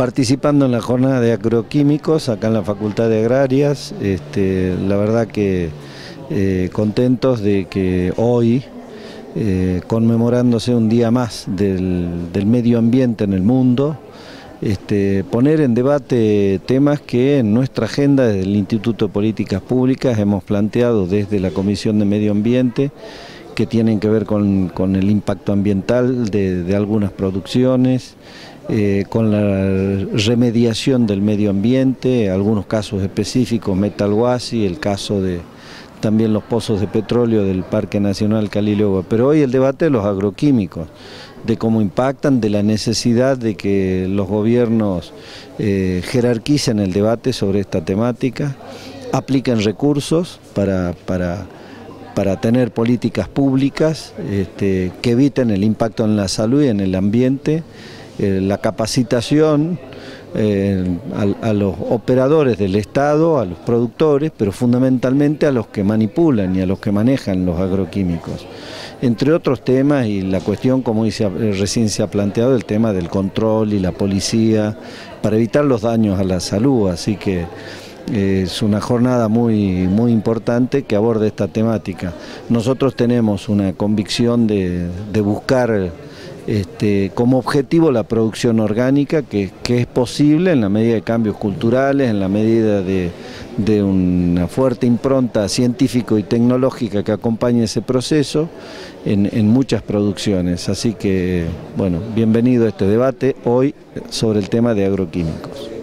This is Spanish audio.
participando en la jornada de agroquímicos acá en la Facultad de Agrarias. Este, la verdad que eh, contentos de que hoy, eh, conmemorándose un día más del, medio ambiente en el mundo, este, poner en debate temas que en nuestra agenda del Instituto de Políticas Públicas hemos planteado desde la Comisión de Medio Ambiente que tienen que ver con, el impacto ambiental de, algunas producciones, eh, con la remediación del medio ambiente, algunos casos específicos, Metalhuasi, el caso de también los pozos de petróleo del Parque Nacional Calilogua, pero hoy el debate de los agroquímicos, de cómo impactan, de la necesidad de que los gobiernos eh, jerarquicen el debate sobre esta temática, apliquen recursos para, para para tener políticas públicas este, que eviten el impacto en la salud y en el ambiente, eh, la capacitación eh, a, los operadores del Estado, a los productores, pero fundamentalmente a los que manipulan y a los que manejan los agroquímicos. Entre otros temas, y la cuestión, como eh, recién se ha planteado, el tema del control y la policía, para evitar los daños a la salud, así que es una jornada muy, muy importante que aborda esta temática. Nosotros tenemos una convicción de, buscar este, como objetivo la producción orgánica, que, es posible en la medida de cambios culturales, en la medida de, una fuerte impronta científico y tecnológica que acompañe ese proceso en, en muchas producciones. Así que, bueno, bienvenido a este debate hoy sobre el tema de agroquímicos.